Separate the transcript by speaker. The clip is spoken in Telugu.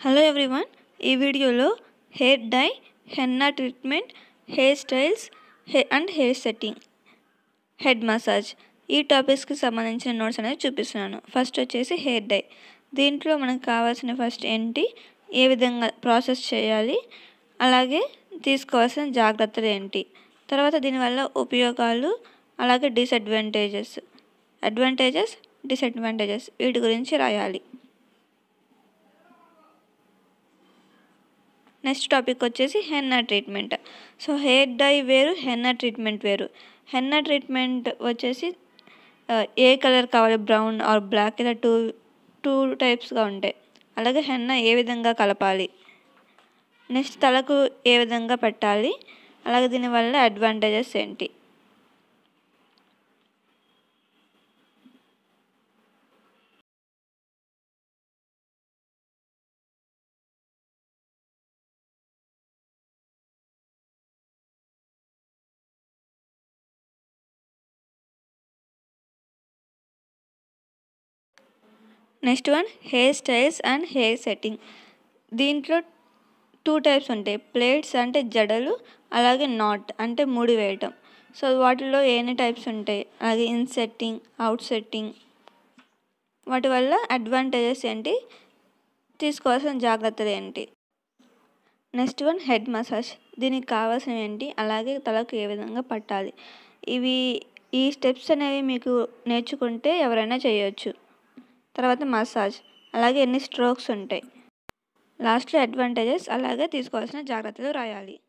Speaker 1: హలో ఎవ్రీవన్ ఈ వీడియోలో hair dye henna treatment hair styles hay and hair setting head massage ఈ టాపిక్స్కి సంబంధించిన నోట్స్ అనేది చూపిస్తున్నాను. ఫస్ట్ వచ్చేసి హెయిర్ డై. దీంట్లో మనకు కావాల్సిన ఫస్ట్ ఏంటి? ఏ విధంగా ప్రాసెస్ చేయాలి? అలాగే తీసుకోవాల్సిన జాగ్రత్తలు ఏంటి? తర్వాత దీనివల్ల ఉపయోగాలు అలాగే డిసడ్వాంటేజెస్ అడ్వాంటేజెస్ డిసడ్వాంటేజెస్ వీటి గురించి రాయాలి. నెక్స్ట్ టాపిక్ వచ్చేసి henna treatment. So hair dye వేరు హెన్నా ట్రీట్మెంట్ వేరు. హెన్నా ట్రీట్మెంట్ వచ్చేసి ఏ కలర్ కావాలి బ్రౌన్ ఆర్ బ్లాక్ ఇలా టూ టూ టైప్స్గా ఉంటాయి. అలాగే హెన్నా ఏ విధంగా కలపాలి? నెక్స్ట్ తలకు ఏ విధంగా పెట్టాలి? అలాగే దీనివల్ల అడ్వాంటేజెస్ ఏంటి? Next one hair styles and hair setting. దీంట్లో టూ టైప్స్ ఉంటాయి. ప్లేట్స్ అంటే జడలు అలాగే నాట్ అంటే ముడి వేయటం. సో వాటిలో ఎన్ని టైప్స్ ఉంటాయి? అలాగే ఇన్ సెట్టింగ్ అవుట్ సెట్టింగ్. వాటి వల్ల అడ్వాంటేజెస్ ఏంటి? తీసుకోవాల్సిన జాగ్రత్తలు ఏంటి? Next one head massage. దీనికి కావాల్సినవి ఏంటి? అలాగే తలకు ఏ విధంగా పట్టాలి? ఇవి ఈ స్టెప్స్ అనేవి మీకు నేర్చుకుంటే ఎవరైనా చేయొచ్చు. తర్వాత మసాజ్. అలాగే ఎన్ని స్ట్రోక్స్ ఉంటాయి. లాస్ట్లో అడ్వాంటేజెస్ అలాగే తీసుకోవాల్సిన జాగ్రత్తలు రాయాలి.